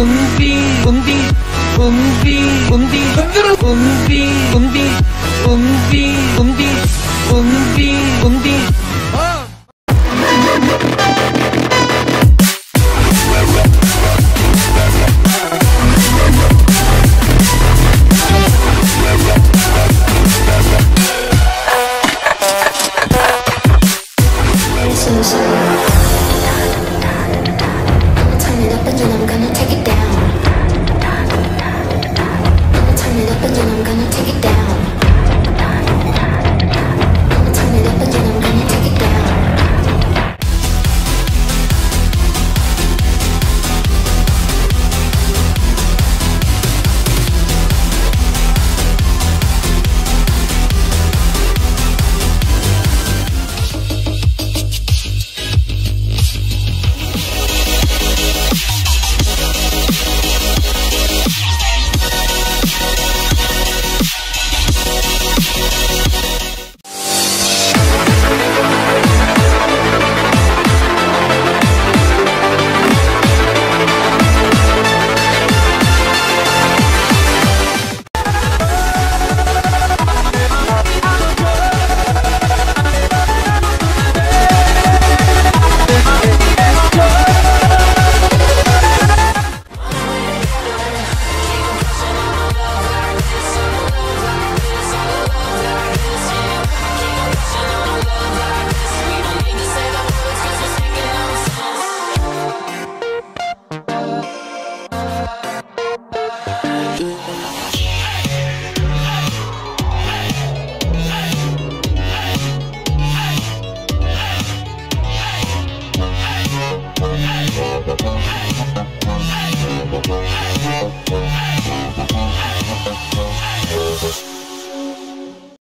umbi umbi umbi umbi umbi umbi umbi umbi umbi umbi Thank you.